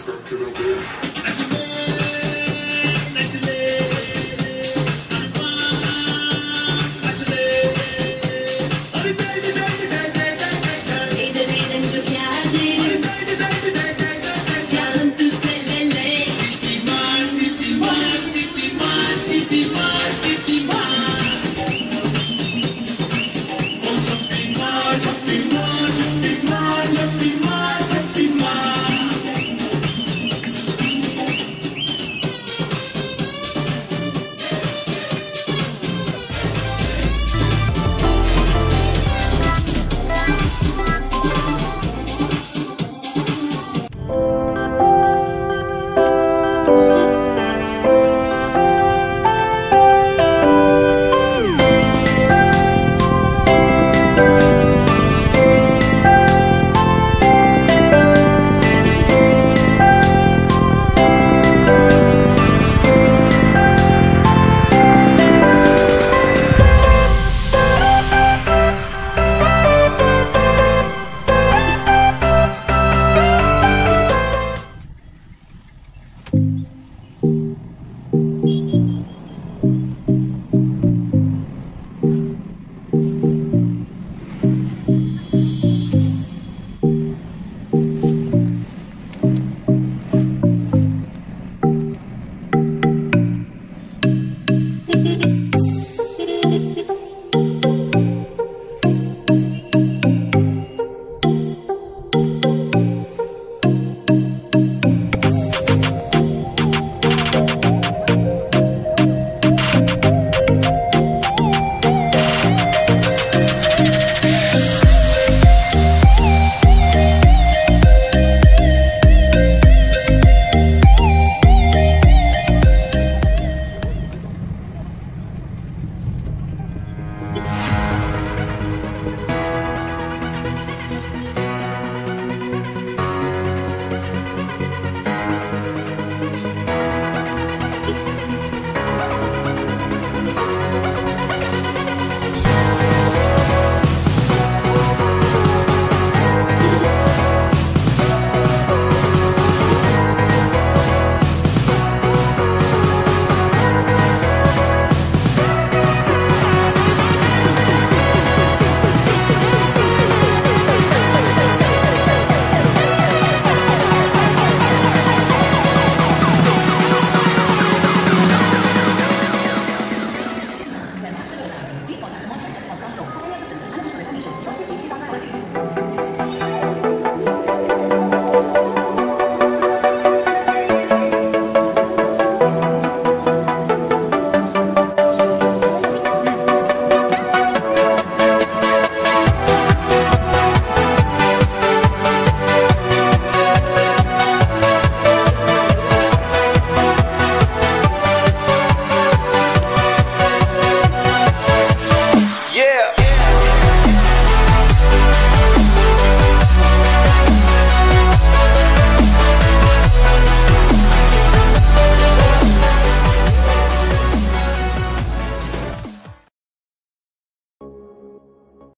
That's not too big.